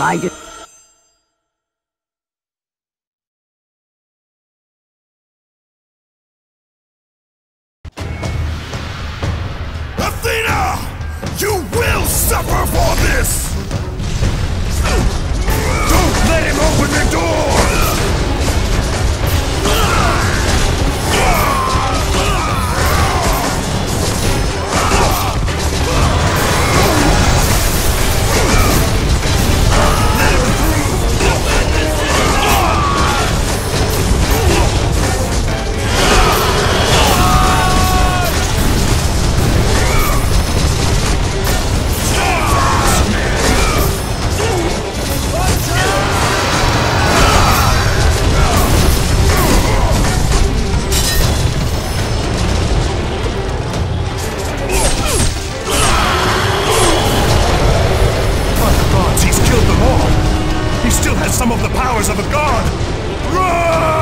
I just some of the powers of a god! Run!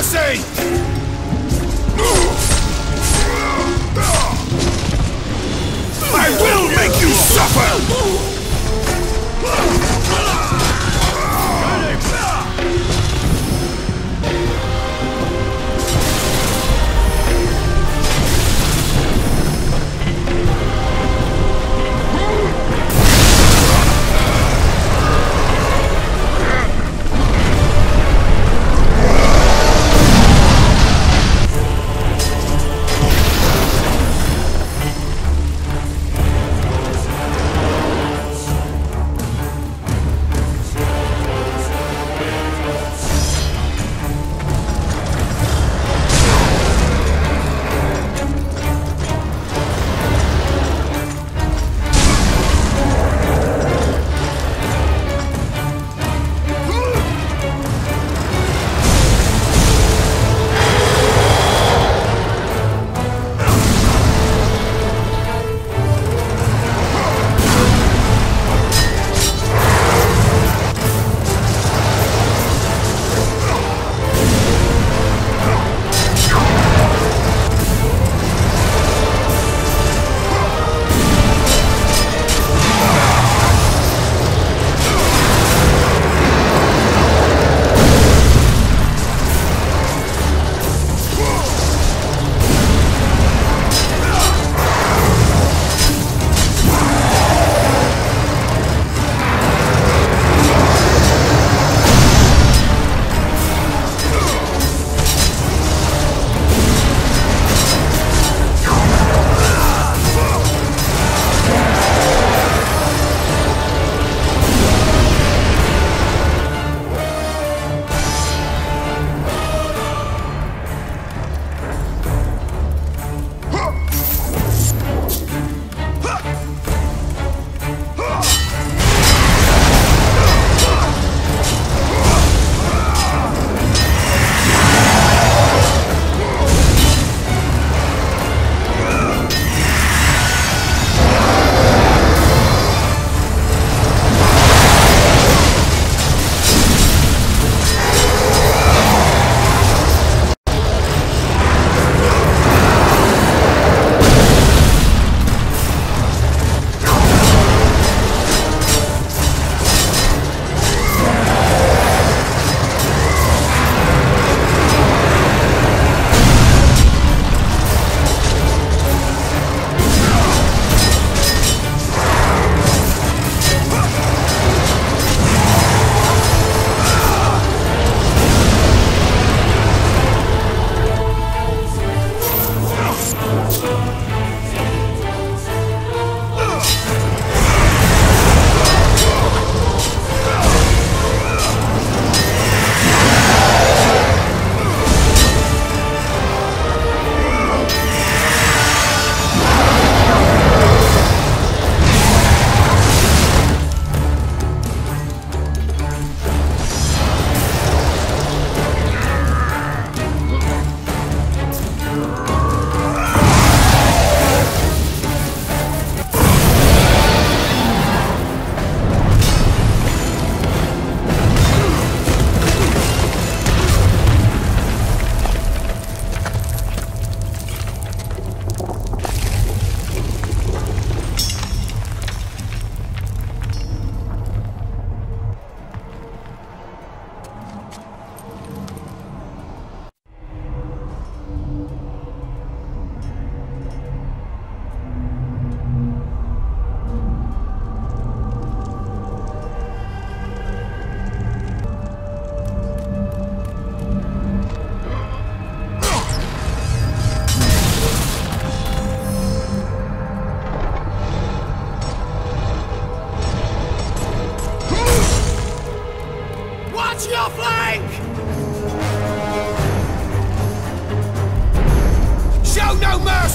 Mercy! I will make you suffer!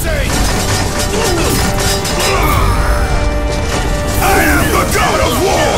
I am the god of war!